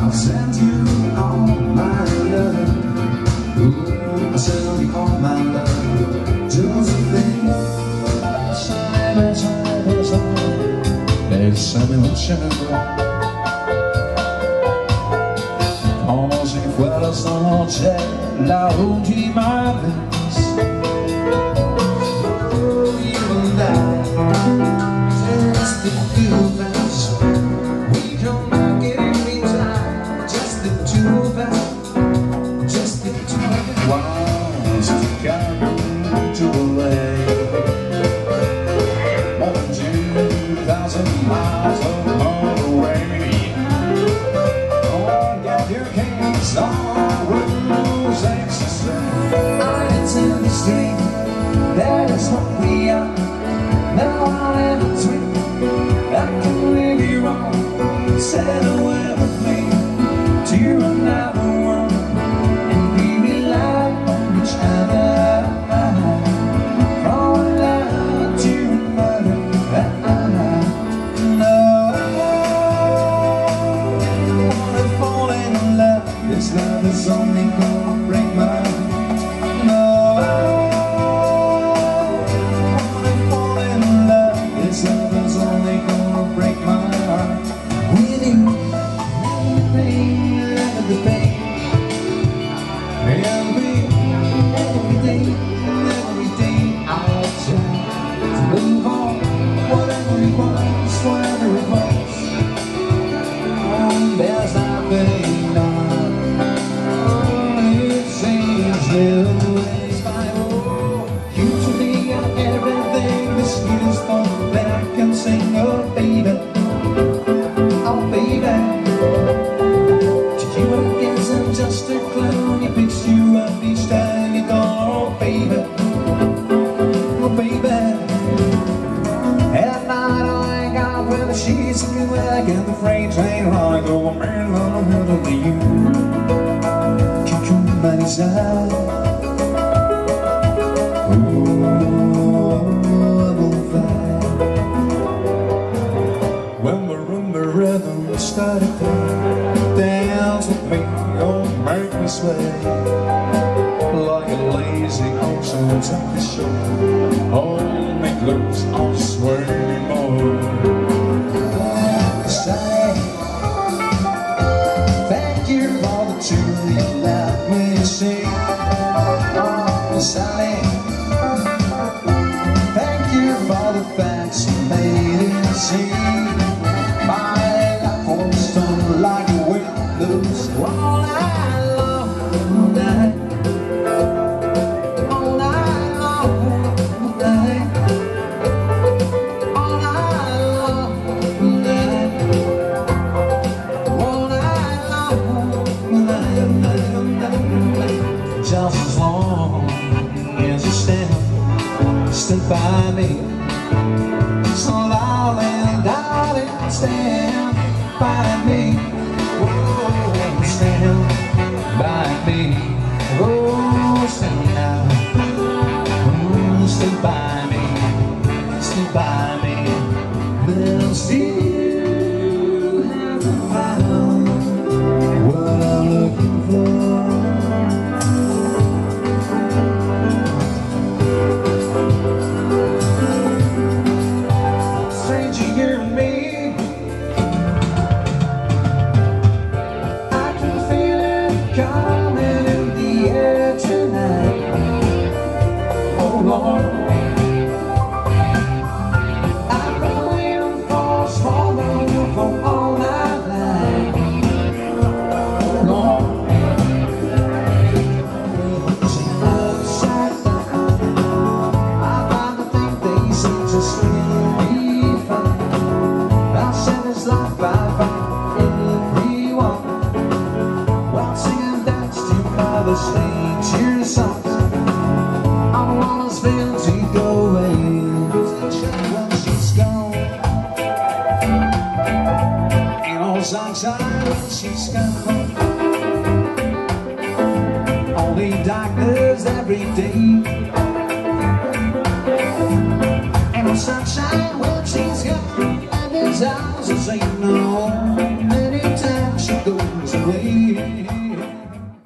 I'll send you all my love. I'll send you all my love. Josephine. Bésame, bésame, bésame. Bésame mucho. Como si fuera esta noche la última vez. Oh, on the sheets and when I the freight train. A man on the hill to you. Ooh, I will fight When the rumba rhythm started to dance with me Oh, make me sway. Like a lazy horse on the shore. Hold me close, I'll sway Sally, thank you for the facts you made it seem. My life was done like a wind blows all all. All. Just as long by me. So darling, darling, stand by me. Oh, stand Stranger, you and me. I can feel it coming in the air tonight. Oh Lord, I've been waiting for for all my life. Oh Lord, I they can't cheer songs I don't wanna spend to go away When she's gone. Ain't no sunshine when she's gone. Only darkness every day. Ain't no sunshine when she's gone. And Cause this ain't no